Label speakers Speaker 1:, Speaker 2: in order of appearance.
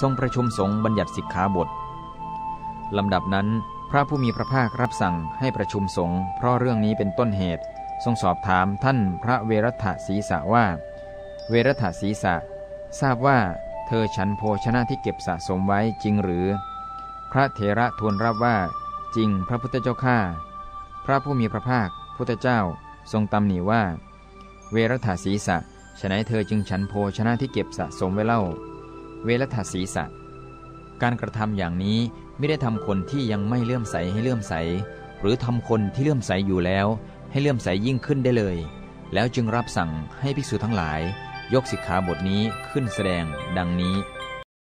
Speaker 1: ทรงประชุมสงฆ์บัญญัติสิกขาบทลำดับนั้น พระผู้มีพระภาครับสั่งให้ประชุมสงฆ์เพราะเรื่องนี้เป็นต้นเหตุ ทรงสอบถามท่านพระเวรัตศีสะว่า เวรัตศีสะทราบว่า เธอฉันโภชนะที่เก็บสะสมไว้จริงหรือ พระเถระทูลรับว่าจริงพระพุทธเจ้าข้าพระผู้มีพระภาคพุทธเจ้าทรงตำหนิว่า เวรัตศีสะฉนัยเธอจึงฉันโภชนะที่เก็บสะสมไว้เล่า เวรัศีสะ การกระทำอย่างนี้ไม่ได้ทำคนที่ยังไม่เลื่อมใสให้เลื่อมใส หรือทำคนที่เลื่อมใสอยู่แล้ว ให้เลื่อมใสยิ่งขึ้นได้เลย แล้วจึงรับสั่งให้ภิกษุทั้งหลาย ยกสิกขาบทนี้ขึ้นแสดงดังนี้